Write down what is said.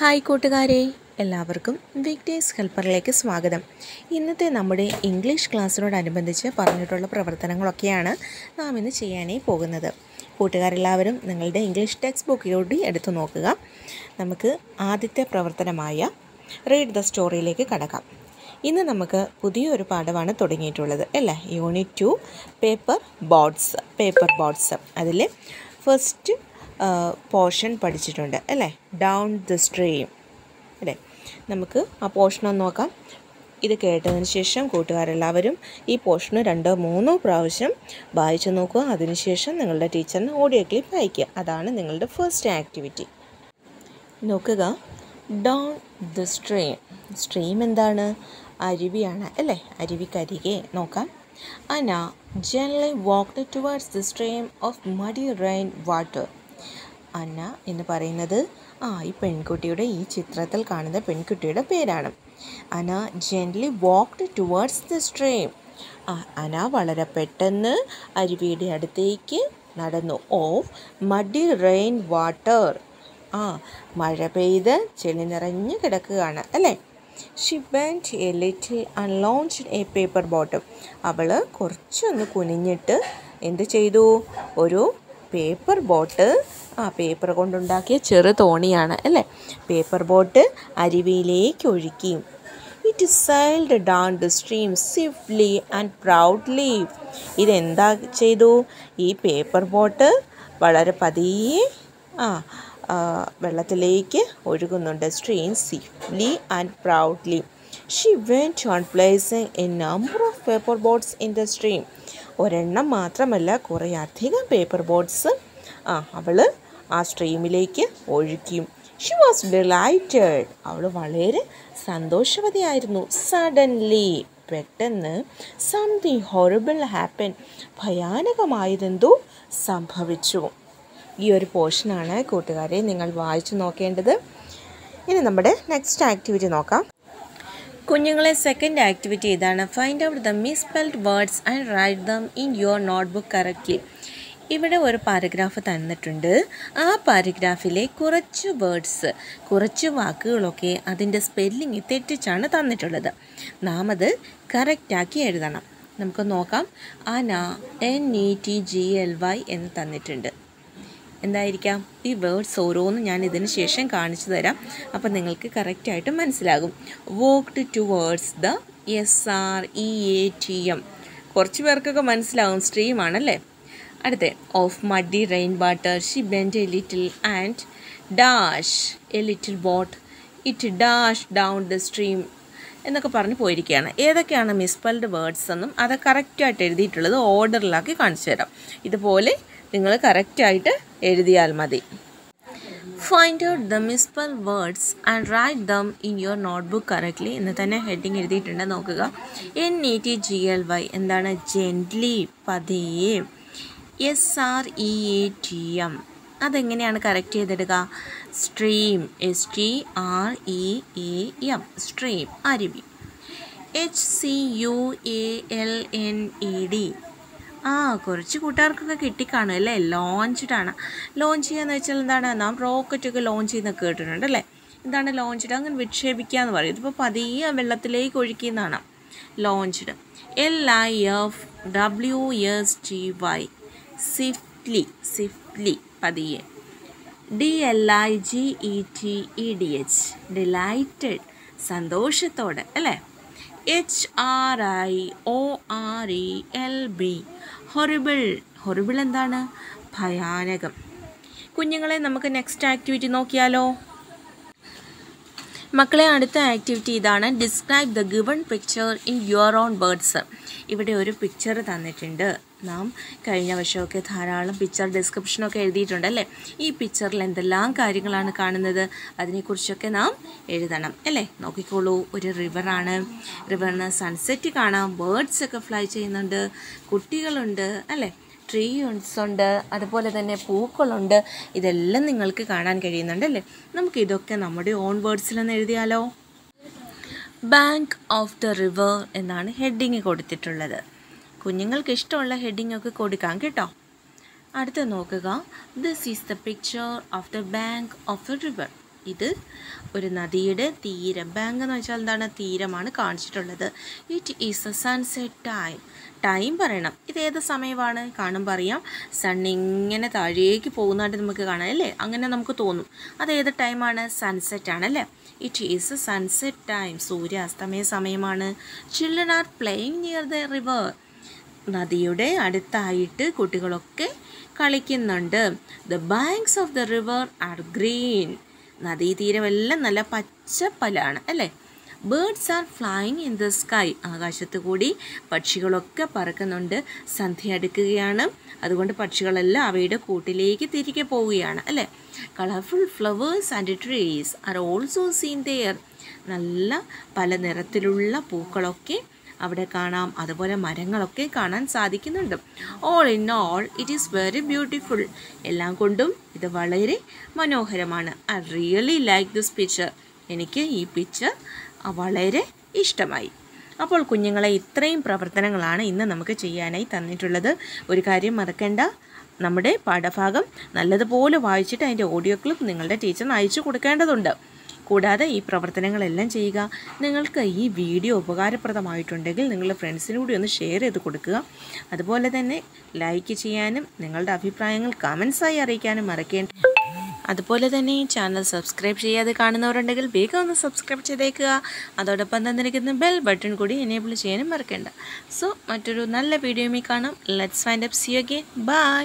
Hi കൂട്ടുകാരെ എല്ലാവർക്കും വിക്ടേഴ്സ് ഹെൽപ്പറിലേക്ക് സ്വാഗതം. ഇന്നത്തെ നമ്മുടെ ഇംഗ്ലീഷ് ക്ലാസ്സിനോടനുബന്ധിച്ച് പറഞ്ഞിട്ടുള്ള പ്രവർത്തനങ്ങളൊക്കെയാണ് നാം ഇന്ന് ചെയ്യാനായി പോകുന്നത്. കൂട്ടുകാരെല്ലാവരും നിങ്ങളുടെ ഇംഗ്ലീഷ് ടെക്സ്റ്റ് ബുക്കിലൂടെ എടുത്തു നോക്കുക. നമുക്ക് ആദ്യത്തെ പ്രവർത്തനമായ റീഡ് ദ സ്റ്റോറിയിലേക്ക് കടക്കാം. ഇന്ന് നമുക്ക് പുതിയൊരു പാഠമാണ് തുടങ്ങിയിട്ടുള്ളത്. അല്ലേ? Unit two paper boards paper boards അതിൽ ഫസ്റ്റ് പോർഷൻ പഠിച്ചിട്ടുണ്ട് അല്ലേ? ഡൗൺ ദ സ്ട്രീം അല്ലേ? നമുക്ക് ആ പോർഷൻ ഒന്ന് നോക്കാം. ഇത് കേട്ടതിന് ശേഷം കൂട്ടുകാരെല്ലാവരും ഈ പോർഷന് രണ്ടോ മൂന്നോ പ്രാവശ്യം വായിച്ചു നോക്കുക. അതിനുശേഷം നിങ്ങളുടെ ടീച്ചറിന് ഓഡിയോ ക്ലിപ്പ് അയയ്ക്കുക. അതാണ് നിങ്ങളുടെ ഫസ്റ്റ് ആക്ടിവിറ്റി നോക്കുക. ഡൗൺ ദ സ്ട്രീം സ്ട്രീം എന്താണ്? അരുവിയാണ് അല്ലേ? അരുവിക്കരികെ. നോക്കാം. Anna generally walked towards the stream of muddy rain water Anna എന്ന് പറയുന്നത് ആ ഈ പെൺകുട്ടിയുടെ ഈ ചിത്രത്തിൽ കാണുന്ന പെൺകുട്ടിയുടെ പേരാണ്. Anna gently walked towards the stream Anna വളരെ പെട്ടെന്ന് അരുവിയുടെ അടുത്തേക്ക് നടന്നു. ഓഫ് മഡി റെയിൻ വാട്ടർ ആ മഴ പെയ്ത് ചെളി നിറഞ്ഞു കിടക്കുകയാണ് അല്ലേ? She bent a little launched a paper boat അവൾ കുറച്ചൊന്ന് കുനിഞ്ഞിട്ട് എന്ത് ചെയ്തു? ഒരു പേപ്പർ ബോട്ട് ആ പേപ്പർ കൊണ്ടുണ്ടാക്കിയ ചെറു തോണിയാണ് അല്ലേ? പേപ്പർ ബോട്ട് അരുവിയിലേക്ക് ഒഴുക്കിയും it sailed down the stream swiftly and proudly ഇതെന്താ ചെയ്തു? ഈ പേപ്പർ ബോട്ട് വളരെ പതിയെ ആ വെള്ളത്തിലേക്ക് ഒഴുകുന്നുണ്ട്. Stream swiftly and proudly she went on placing a number of paper boats in the stream ഒരെണ്ണം മാത്രമല്ല കുറേ അധികം പേപ്പർ ബോട്ട്സ് ആ അവൾ ആ സ്ട്രീമിലേക്ക് ഒഴുക്കിയും ഷി വാസ് ഡിലൈറ്റഡ് അവൾ വളരെ സന്തോഷവതിയായിരുന്നു. സഡൻലി പെട്ടെന്ന് സംതിങ് ഹൊറിബിൾ ഹാപ്പൻ ഭയാനകമായതെന്തോ സംഭവിച്ചു. ഈ ഒരു പോർഷനാണ് കൂട്ടുകാരെ നിങ്ങൾ വായിച്ചു നോക്കേണ്ടത്. ഇനി നമ്മുടെ നെക്സ്റ്റ് ആക്ടിവിറ്റി നോക്കാം. കുഞ്ഞുങ്ങളെ സെക്കൻഡ് ആക്ടിവിറ്റി ഇതാണ്. Find out the misspelled words and write them in your notebook correctly ഇവിടെ ഒരു പാരഗ്രാഫ് തന്നിട്ടുണ്ട്. ആ പാരഗ്രാഫിലെ കുറച്ച് വേർഡ്സ് കുറച്ച് വാക്കുകളൊക്കെ അതിന്റെ സ്പെല്ലിങ് തെറ്റിച്ചാണ് തന്നിട്ടുള്ളത്. നാം അത് കറക്റ്റാക്കി എഴുതണം. നമുക്ക് നോക്കാം. Anna N E T G L Y എന്ന് തന്നിട്ടുണ്ട്. എന്തായിരിക്കാം? ഈ വേർഡ്സ് ഓരോന്നും ഞാൻ ഇതിന് ശേഷം കാണിച്ചു തരാം. അപ്പോൾ നിങ്ങൾക്ക് കറക്റ്റായിട്ട് മനസ്സിലാകും. Walked towards the S R E A T M കുറച്ച് പേർക്കൊക്കെ മനസ്സിലാവും. സ്ട്രീം ആണല്ലേ? അടുത്ത of muddy rain water she bend a little and dash a little boat it dash down the stream എന്നൊക്കെ പറഞ്ഞ് പോയിരിക്കുകയാണ്. ഏതൊക്കെയാണ് മിസ്പെൽഡ് വേർഡ്സ് എന്നും അത് കറക്റ്റായിട്ട് എഴുതിയിട്ടുള്ളത് ഓർഡറിലാക്കി കാണിച്ചു തരാം. ഇതുപോലെ നിങ്ങൾ കറക്റ്റായിട്ട് എഴുതിയാൽ മതി. Find out the misspell words and write them in your notebook correctly എന്ന് തന്നെ ഹെഡിങ് എഴുതിയിട്ടുണ്ട്. നോക്കുക. N E T G L Y എന്താണ്? ജെന്റ്ലി പതിയെ. S R E A T M അതെങ്ങനെയാണ് correct ചെയ്തെടുക്ക? Stream S T R E A M stream അരുവി. H C U A L N E D ആ കുറച്ച് കൂട്ടുകാർക്കൊക്കെ കിട്ടിക്കാണും അല്ലേ? ലോഞ്ച്ഡാണ് launch ചെയ്യാന്ന് വെച്ചാൽ എന്താണ്? നാം റോക്കറ്റൊക്കെ ലോഞ്ച് ചെയ്യുന്ന കേട്ടിട്ടുണ്ട് അല്ലേ? എന്താണ് ലോഞ്ച്ഡ് അങ്ങനെ വിക്ഷേപിക്കുക എന്ന് പറയും. ഇതിപ്പോൾ പതിയെ വെള്ളത്തിലേക്ക് ഒഴുക്കിയെന്നാണ് launched L I F W S T Y swiftly swiftly പതിയെ. D L I G E T E D H delighted സന്തോഷത്തോടെ അല്ലേ? H R I O R E L B horrible horrible എന്താണ്? ഭയാനകം. കുഞ്ഞുങ്ങളെ നമുക്ക് നെക്സ്റ്റ് ആക്ടിവിറ്റി നോക്കിയാലോ? മക്കളെ അടുത്ത ആക്ടിവിറ്റി ഇതാണ്. Describe the given picture in your own words ഇവിടെ ഒരു പിക്ചർ തന്നിട്ടുണ്ട്. നാം കഴിഞ്ഞ വർഷമൊക്കെ ധാരാളം പിക്ചർ ഡിസ്ക്രിപ്ഷനൊക്കെ എഴുതിയിട്ടുണ്ട് അല്ലേ ഈ പിക്ചറിൽ എന്തെല്ലാം കാര്യങ്ങളാണ് കാണുന്നത്? അതിനെക്കുറിച്ചൊക്കെ നാം എഴുതണം അല്ലേ? നോക്കിക്കോളൂ ഒരു റിവറാണ് റിവറിന് സൺസെറ്റ് കാണാം. ബേർഡ്സ് ഒക്കെ ഫ്ലൈ ചെയ്യുന്നുണ്ട്. കുട്ടികളുണ്ട് അല്ലേ? ട്രീസ് ഉണ്ട്. അതുപോലെ തന്നെ പൂക്കളുണ്ട്. ഇതെല്ലാം നിങ്ങൾക്ക് കാണാൻ കഴിയുന്നുണ്ട് അല്ലേ? നമുക്ക് ഇതൊക്കെ നമ്മുടെ ഓൺ വേർഡ്സിലൊന്ന് എഴുതിയാലോ? ബാങ്ക് ഓഫ് ദ റിവർ എന്നാണ് ഹെഡിങ് കൊടുത്തിട്ടുള്ളത്. കുഞ്ഞുങ്ങൾക്ക് ഇഷ്ടമുള്ള ഹെഡിങ് ഒക്കെ കൊടുക്കാം കേട്ടോ. അടുത്ത നോക്കുക. This is the picture of the bank of the river ഇത് ഒരു നദിയുടെ തീരം. ബാങ്ക് എന്ന് വെച്ചാൽ എന്താണ്? തീരമാണ് കാണിച്ചിട്ടുള്ളത്. It is a sunset time time പറയണം. ഇത് ഏത് സമയമാണ്? കാണുമ്പോൾ അറിയാം. സൺ ഇങ്ങനെ താഴേക്ക് പോകുന്നതായിട്ട് നമുക്ക് കാണാം അല്ലേ? അങ്ങനെ നമുക്ക് തോന്നും. അത് ഏത് ടൈമാണ് സൺസെറ്റ് ആണല്ലേ it is a sunset time സൂര്യാസ്തമയ സമയമാണ്. Children are playing near the river നദിയുടെ അടുത്തായിട്ട് കുട്ടികളൊക്കെ കളിക്കുന്നുണ്ട്. The banks of the river are green നദീതീരമെല്ലാം നല്ല പച്ചപ്പലാണ് അല്ലേ? Birds are flying in the sky ആകാശത്ത് കൂടി പക്ഷികളൊക്കെ പറക്കുന്നുണ്ട്. സന്ധ്യ അടുക്കുകയാണ്. അതുകൊണ്ട് പക്ഷികളെല്ലാം അവയുടെ കൂട്ടിലേക്ക് തിരികെ പോവുകയാണ് അല്ലേ? Colourful flowers and trees are also seen there നല്ല പല നിറത്തിലുള്ള പൂക്കളൊക്കെ അവിടെ കാണാം. അതുപോലെ മരങ്ങളൊക്കെ കാണാൻ സാധിക്കുന്നുണ്ട്. All in all it is very beautiful എല്ലാം കൊണ്ടും ഇത് വളരെ മനോഹരമാണ്. I really like this picture എനിക്ക് ഈ പിക്ചർ വളരെ ഇഷ്ടമായി. അപ്പോൾ കുഞ്ഞുങ്ങളെ ഇത്രയും പ്രവർത്തനങ്ങളാണ് ഇന്ന് നമുക്ക് ചെയ്യാനായി തന്നിട്ടുള്ളത്. ഒരു കാര്യം മറക്കേണ്ട. നമ്മുടെ പാഠഭാഗം നല്ലതുപോലെ വായിച്ചിട്ട് അതിന്റെ ഓഡിയോ ക്ലിപ്പ് നിങ്ങളുടെ ടീച്ചറിന് അയച്ചു കൊടുക്കേണ്ടതുണ്ട്. കൂടാതെ ഈ പ്രവർത്തനങ്ങളെല്ലാം ചെയ്യുക. നിങ്ങൾക്ക് ഈ വീഡിയോ ഉപകാരപ്രദമായിട്ടുണ്ടെങ്കിൽ നിങ്ങളുടെ ഫ്രണ്ട്സിനും കൂടി ഒന്ന് ഷെയർ ചെയ്ത് കൊടുക്കുക. അതുപോലെ തന്നെ ലൈക്ക് ചെയ്യാനും നിങ്ങളുടെ അഭിപ്രായങ്ങൾ കമൻസായി അറിയിക്കാനും മറക്കേണ്ട. അതുപോലെ തന്നെ ഈ ചാനൽ സബ്സ്ക്രൈബ് ചെയ്യാതെ കാണുന്നവരുണ്ടെങ്കിൽ വേഗം ഒന്ന് സബ്സ്ക്രൈബ് ചെയ്തേക്കുക. അതോടൊപ്പം തന്നിരിക്കുന്ന ബെൽ ബട്ടൺ കൂടി എനേബിൾ ചെയ്യാനും മറക്കേണ്ട. സോ മറ്റൊരു നല്ല വീഡിയോയിൽ കാണാം. Let's find up see again bye